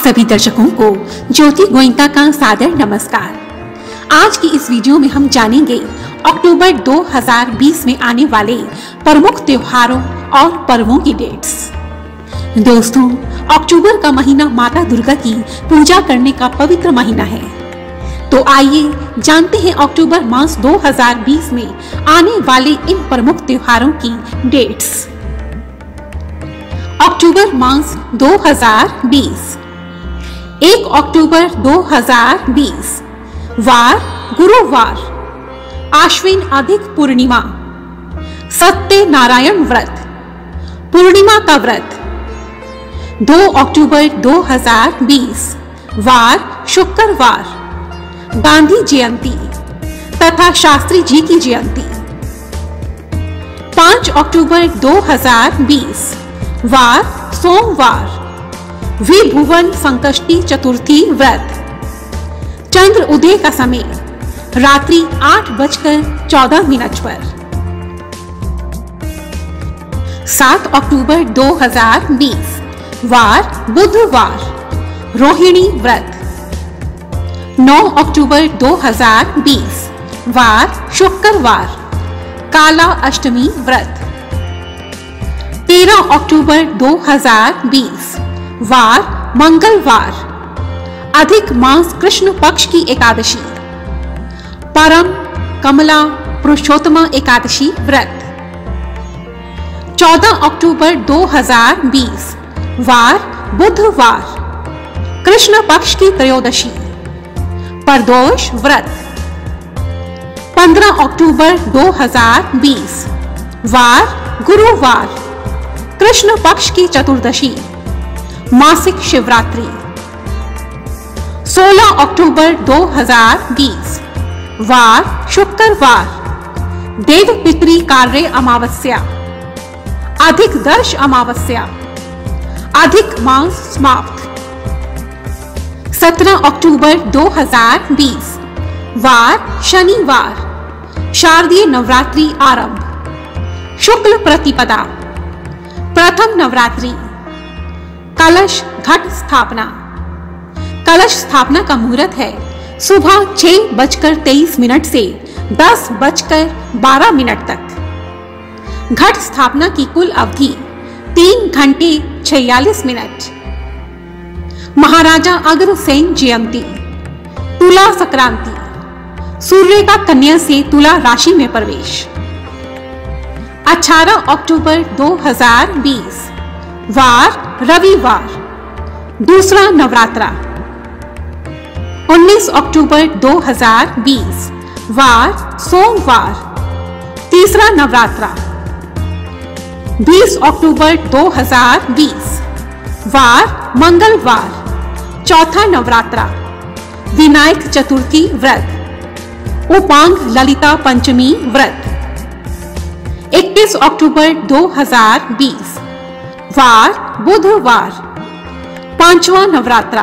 सभी दर्शकों को ज्योति गोइंका का सादर नमस्कार। आज की इस वीडियो में हम जानेंगे अक्टूबर 2020 में आने वाले प्रमुख त्योहारों और पर्वों की डेट्स दोस्तों, अक्टूबर का महीना माता दुर्गा की पूजा करने का पवित्र महीना है। तो आइए जानते हैं अक्टूबर मास 2020 में आने वाले इन प्रमुख त्योहारों की डेट्स अक्टूबर मास 2020 एक अक्टूबर 2020 वार, गुरुवार, आश्विन अधिक पूर्णिमा, सत्य नारायण व्रत, पूर्णिमा का व्रत। 2 अक्टूबर 2020 वार, शुक्रवार, गांधी जयंती तथा शास्त्री जी की जयंती। 5 अक्टूबर 2020 वार, सोमवार विभुवन संकष्टी चतुर्थी व्रत। चंद्र उदय का समय, रात्रि आठ बजकर चौदह मिनट पर। 7 अक्टूबर 2020 वार, बुधवार, रोहिणी व्रत। 9 अक्टूबर 2020 वार, शुक्रवार, काला अष्टमी व्रत। 13 अक्टूबर 2020 वार मंगलवार अधिक मास कृष्ण पक्ष की एकादशी। परम कमला पुरुषोत्तमा एकादशी व्रत। 14 अक्टूबर 2020 वार, बुधवार। कृष्ण पक्ष की त्रयोदशी। परदोष व्रत। 15 अक्टूबर 2020 वार, गुरुवार। कृष्ण पक्ष की चतुर्दशी। मासिक शिवरात्रि। 16 अक्टूबर 2020 वार शुक्रवार देव पितरी कार्य अमावस्या। अधिक दर्श अमावस्या। अधिक मास समाप्त। 17 अक्टूबर 2020 वार, शनिवार। शारदीय नवरात्रि आरंभ। शुक्ल प्रतिपदा। प्रथम नवरात्रि। कलश घट स्थापना। कलश स्थापना का मुहूर्त है। सुबह छह बजकर तेईस मिनट से दस बजकर बारह मिनट तक। घट स्थापना की कुल अवधि तीन घंटे छियालीस मिनट। महाराजा अग्रसेन जयंती, तुला संक्रांति। सूर्य का कन्या से तुला राशि में प्रवेश। 18 अक्टूबर 2020 वार रविवार, दूसरा नवरात्रा 19 अक्टूबर 2020 वार, सोमवार, तीसरा नवरात्रा 20 अक्टूबर 2020 वार, मंगलवार, चौथा नवरात्रा, विनायक चतुर्थी व्रत, उपांग ललिता पंचमी व्रत। 21 अक्टूबर 2020 वार बुधवार, पांचवा नवरात्रा।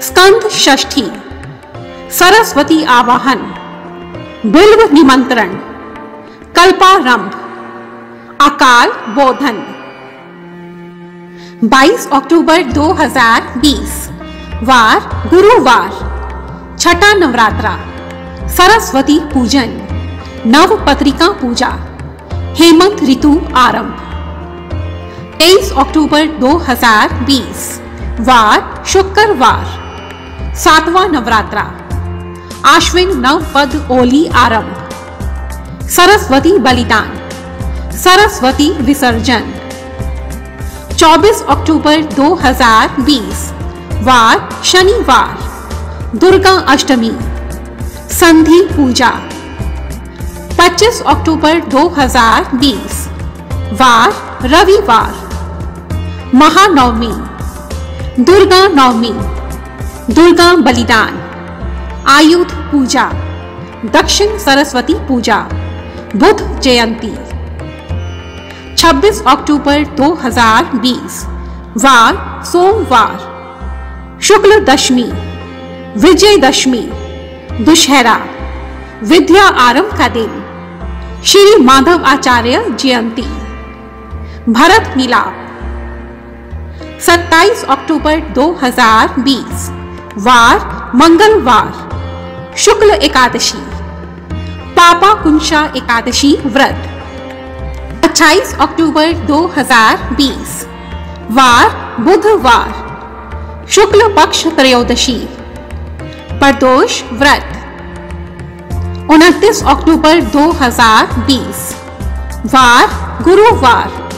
स्कंद षष्ठी, सरस्वती आवाहन, बिल्व निमंत्रण, कल्पारंभ, अकाल बोधन। 22 अक्टूबर 2020 वार, गुरुवार, छठा नवरात्रा, सरस्वती पूजन नव पत्रिका पूजा, हेमंत ऋतु आरंभ। 23 अक्टूबर 2020 वार शुक्रवार सातवां नवरात्रा, आश्विन नव पद ओली आरंभ, सरस्वती बलिदान, सरस्वती विसर्जन। 24 अक्टूबर 2020 वार, शनिवार, दुर्गा अष्टमी, संधि पूजा। 25 अक्टूबर 2020 वार, रविवार। महानवमी, दुर्गा नवमी, दुर्गा बलिदान, आयुध पूजा, दक्षिण सरस्वती पूजा बुद्ध जयंती। 26 अक्टूबर 2020 वार, सोमवार। शुक्ल दशमी विजय दशमी दुशहरा, विद्या आरंभ का दिन। श्री माधव आचार्य जयंती। भरत मिलाप 27 अक्टूबर 2020 वार, मंगलवार, शुक्ल एकादशी। पापा कुंशा एकादशी व्रत। 28 अक्टूबर 2020 वार, बुधवार, शुक्ल पक्ष त्रयोदशी। प्रदोष व्रत। 29 अक्टूबर 2020 वार, गुरुवार।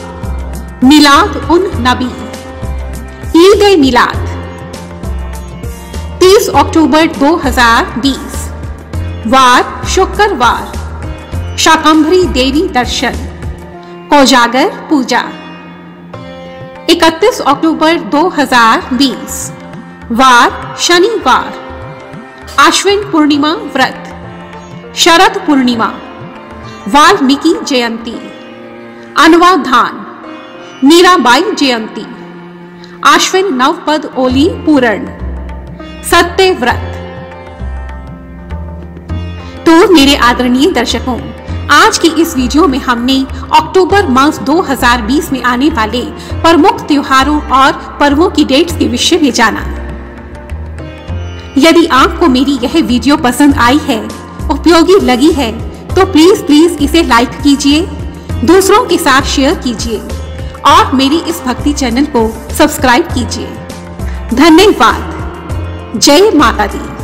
मिलाद उन नबी। ईद मिलाद। 30 अक्टूबर 2020 वार शुक्रवार शाकंभरी देवी दर्शन, कोजागर पूजा। 31 अक्टूबर 2020 वार शनिवार, आश्विन पूर्णिमा व्रत, शरद पूर्णिमा, वाल्मीकि जयंती अनवाधान मीराबाई जयंती। आश्विन नवपद ओली पूरण। सत्य व्रत। तो मेरे आदरणीय दर्शकों, आज की इस वीडियो में हमने अक्टूबर मास 2020 में आने वाले प्रमुख त्योहारों और पर्वों की डेट्स के विषय में जाना। यदि आपको मेरी यह वीडियो पसंद आई है, उपयोगी लगी है तो प्लीज़ प्लीज़ इसे लाइक कीजिए, दूसरों के साथ शेयर कीजिए। और मेरी इस भक्ति चैनल को सब्सक्राइब कीजिए। धन्यवाद। जय माता दी।